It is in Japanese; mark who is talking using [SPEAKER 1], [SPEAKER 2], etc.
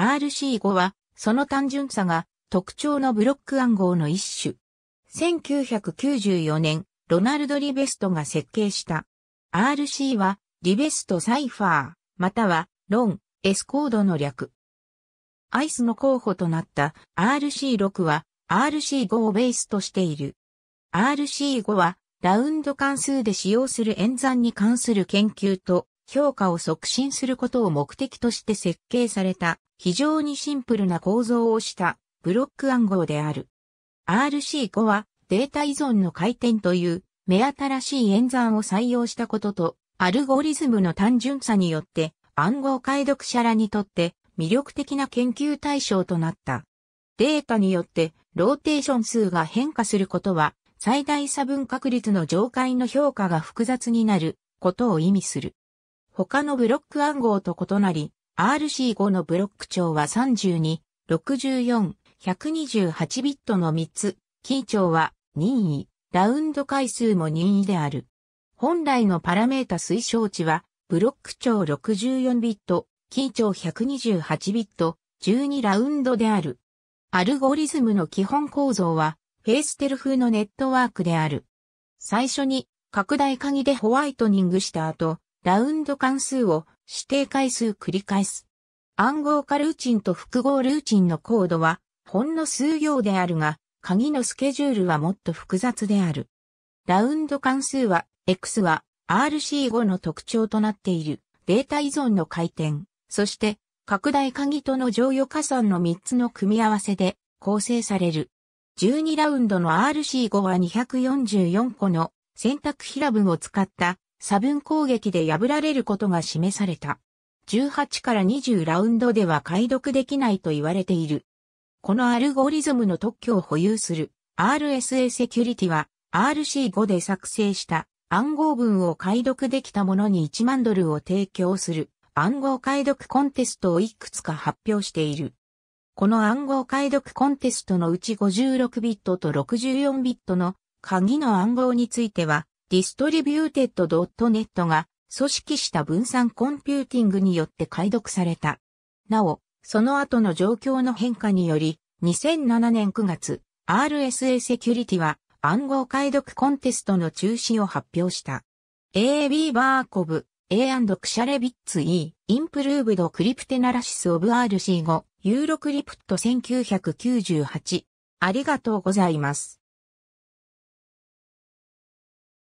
[SPEAKER 1] RC5 は、その単純さが特徴のブロック暗号の一種。1994年、ロナルド・リベストが設計した。RC は、リベスト・サイファー、または、ロン、エスコードの略。アイスの候補となった RC6 は RC5 をベースとしている。RC5 はラウンド関数で使用する演算に関する研究と評価を促進することを目的として設計された非常にシンプルな構造をしたブロック暗号である。RC5 はデータ依存の回転という目新しい演算を採用したこととアルゴリズムの単純さによって暗号解読者らにとって魅力的な研究対象となった。データによってローテーション数が変化することは最大差分確率の上界の評価が複雑になることを意味する。他のブロック暗号と異なり、RC5 のブロック長は32、64、128ビットの3つ、キー長は任意、ラウンド回数も任意である。本来のパラメータ推奨値は、ブロック長64ビット、キー長128ビット、12ラウンドである。アルゴリズムの基本構造は、フェイステル風のネットワークである。最初に、拡大鍵でホワイトニングした後、ラウンド関数を指定回数繰り返す。暗号化ルーチンと複合ルーチンのコードは、ほんの数行であるが、鍵のスケジュールはもっと複雑である。ラウンド関数は、X は RC5 の特徴となっているデータ依存の回転。そして、拡大鍵との乗与加算の3つの組み合わせで構成される。12ラウンドの RC5 は244個の選択平分を使った差分攻撃で破られることが示された。18から20ラウンドでは解読できないと言われている。このアルゴリズムの特許を保有する RSA セキュリティは RC5 で作成した暗号文を解読できたものに1万ドルを提供する暗号解読コンテストをいくつか発表している。この暗号解読コンテストのうち56ビットと64ビットの鍵の暗号については、distributed.net が組織した分散コンピューティングによって解読された。なお、その後の状況の変化により、2007年9月、RSA セキュリティは暗号解読コンテストの中止を発表した。AB Biryukov A& Kushilevitz E、 Improved Cryptanalysis of RC5、 Eurocrypt 1998。ありがとうございます。